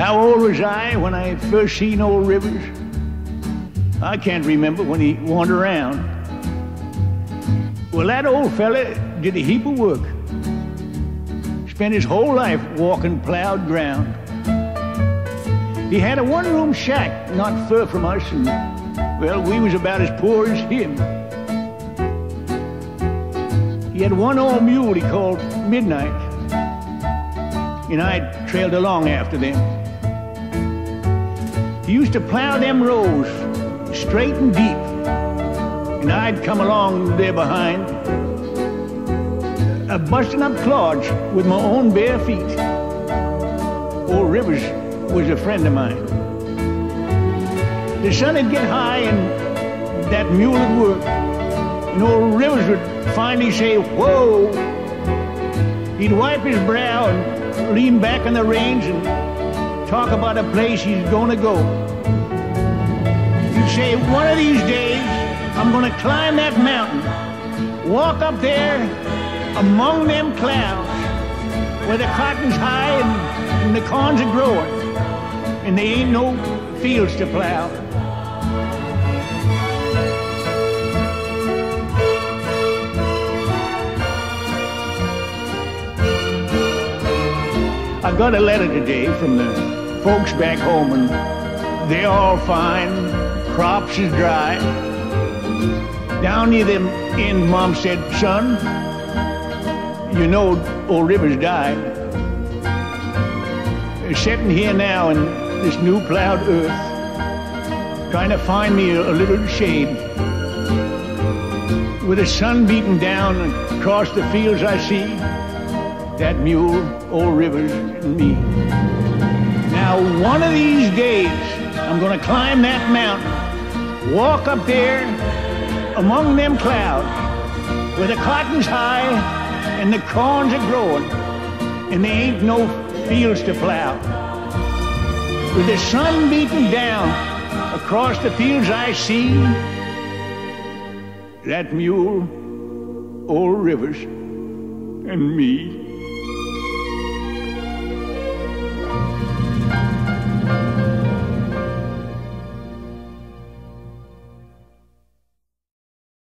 How old was I when I first seen old Rivers? I can't remember when he wandered around. Well, that old fella did a heap of work. Spent his whole life walking plowed ground. He had a one-room shack not far from us, and, well, we was about as poor as him. He had one old mule he called Midnight, and I trailed along after them. Used to plow them rows straight and deep, and I'd come along there behind, uh, busting up clods with my own bare feet. Old Rivers was a friend of mine. The sun would get high and that mule would work, and old Rivers would finally say, whoa. He'd wipe his brow and lean back on the reins and talk about a place he's gonna go. you'd say, one of these days, I'm gonna climb that mountain, walk up there among them clouds where the cotton's high and, and the corns are growing and there ain't no fields to plow. I got a letter today from the folks back home, and they're all fine. Crops is dry. Down near them end, Mom said, son, you know old Rivers died. They're sitting here now in this new plowed earth, trying to find me a, a little shade. With the sun beating down across the fields I see, that mule, old Rivers, and me. Now, one of these days, I'm gonna climb that mountain, walk up there among them clouds, where the cotton's high and the corns are growing, and there ain't no fields to plow. With the sun beating down across the fields I see, that mule, old Rivers, and me.